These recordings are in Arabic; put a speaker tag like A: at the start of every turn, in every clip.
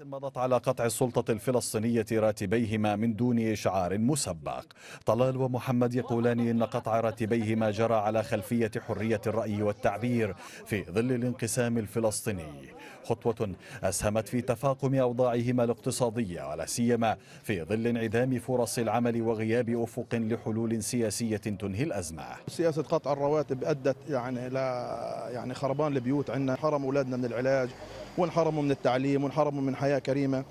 A: مضت على قطع السلطة الفلسطينية راتبيهما من دون إشعار مسبق. طلال ومحمد يقولان إن قطع راتبيهما جرى على خلفية حرية الرأي والتعبير في ظل الانقسام الفلسطيني. خطوة أسهمت في تفاقم أوضاعهما الاقتصادية ولا سيما في ظل انعدام فرص العمل وغياب أفق لحلول سياسية تنهي الأزمة.
B: سياسة قطع الرواتب أدت يعني لا يعني خربان البيوت عندنا حرم أولادنا من العلاج. وانحرموا من التعليم وانحرموا من حياة كريمة.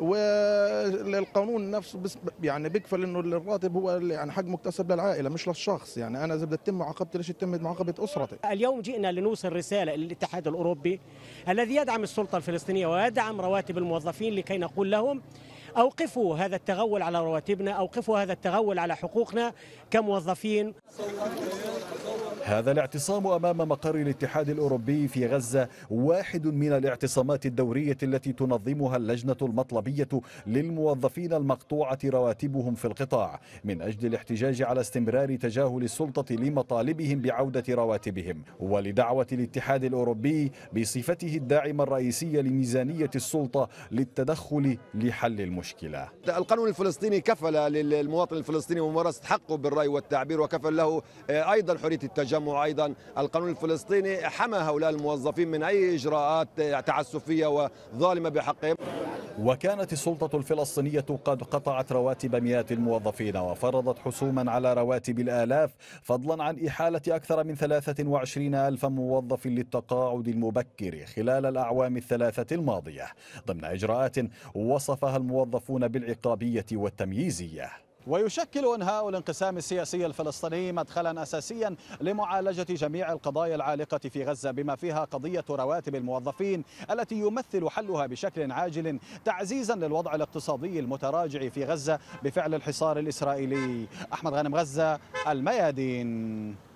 B: والقانون نفسه بس يعني بيكفل إنه الراتب هو يعني حق مكتسب للعائلة مش للشخص. يعني أنا إذا بدها تتم معاقبتي ليش تتم معاقبة أسرتي؟
C: اليوم جئنا لنوصل رسالة للاتحاد الأوروبي الذي يدعم السلطة الفلسطينية ويدعم رواتب الموظفين لكي نقول لهم أوقفوا هذا التغول على رواتبنا أوقفوا هذا التغول على حقوقنا كموظفين.
A: هذا الاعتصام أمام مقر الاتحاد الأوروبي في غزة واحد من الاعتصامات الدورية التي تنظمها اللجنة المطلبية للموظفين المقطوعة رواتبهم في القطاع من أجل الاحتجاج على استمرار تجاهل السلطة لمطالبهم بعودة رواتبهم ولدعوة الاتحاد الأوروبي بصفته الداعم الرئيسي لميزانية السلطة للتدخل لحل المشكلة.
D: القانون الفلسطيني كفل للمواطن الفلسطيني ممارسة حقه بالرأي والتعبير وكفل له أيضا حرية التجمع أيضا القانون الفلسطيني حمى هؤلاء الموظفين من أي إجراءات تعسفية وظالمة بحقهم.
A: وكانت السلطة الفلسطينية قد قطعت رواتب مئات الموظفين وفرضت حسوما على رواتب الآلاف فضلا عن إحالة أكثر من 23 ألف موظف للتقاعد المبكر خلال الأعوام الثلاثة الماضية ضمن إجراءات وصفها الموظفون بالعقابية والتمييزية.
E: ويشكل انهاء الانقسام السياسي الفلسطيني مدخلا اساسيا لمعالجة جميع القضايا العالقة في غزة بما فيها قضية رواتب الموظفين التي يمثل حلها بشكل عاجل تعزيزا للوضع الاقتصادي المتراجع في غزة بفعل الحصار الإسرائيلي. أحمد غانم غزة الميادين.